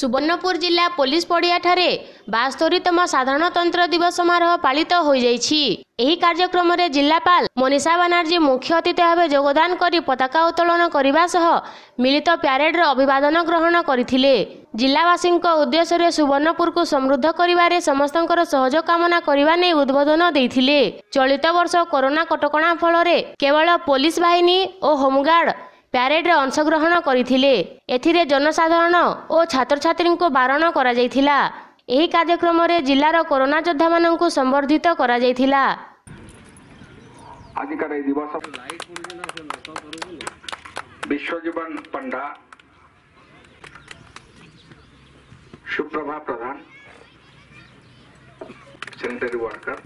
ସୁବର୍ଣ୍ଣପୁର ଜିଲ୍ଲା ପୋଲିସ ପଡ଼ିଆଠାରେ ବାସ୍ତୋରିତମ ସାଧାରଣତନ୍ତ୍ର ଦିବସ ସମାରୋହ ପାଳିତ ହୋଇଯାଇଛି। ଏହି କାର୍ଯ୍ୟକ୍ରମରେ ଜିଲ୍ଲାପାଳ ମନୀଷା ବାନାର୍ଜୀ ମୁଖ୍ୟ ଅତିଥି ଭାବେ ଯୋଗଦାନ କରି ପତାକା ଉତ୍ତୋଳନ କରିବା ସହ ମିଳିତ ପ୍ୟାରେଡର ଅଭିବାଦନ ଗ୍ରହଣ କରିଥିଲେ। ଜିଲ୍ଲାବାସୀଙ୍କ ଉଦ୍ଦେଶ୍ୟରେ ସୁବର୍ଣ୍ଣପୁରକୁ ସମୃଦ୍ଧ କରିବାରେ ସମସ୍ତଙ୍କର ସହଯୋଗ କାମନା କରିବା ନେଇ ଉଦ୍ବୋଧନ ଦେଇଥିଲେ। ଚଳିତ ବର୍ଷ କରୋନା କଟକଣା ଫଳରେ କେବଳ ପୋଲିସ ବାହିନୀ ଓ ହୋମଗାର୍ଡ ପ୍ୟାରେଡରେ ଅଂଶଗ୍ରହଣ କରିଥିଲେ। ଏଥିରେ ଜନସାଧାରଣ ଓ ଛାତ୍ରଛାତ୍ରୀଙ୍କୁ ବାରଣ କରାଯାଇଥିଲା। ଏହି କାର୍ଯ୍ୟକ୍ରମରେ ଜିଲ୍ଲାର କରୋନା ଯୋଦ୍ଧାମାନଙ୍କୁ ସମ୍ବର୍ଦ୍ଧିତ କରାଯାଇଥିଲା। ଆଜିକାର ଏହି ଦିବସ ବିଶ୍ୱଜୀବନ ପଣ୍ଡା ସୁପ୍ରଭା ପ୍ରଧାନ sanitary worker